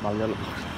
말了.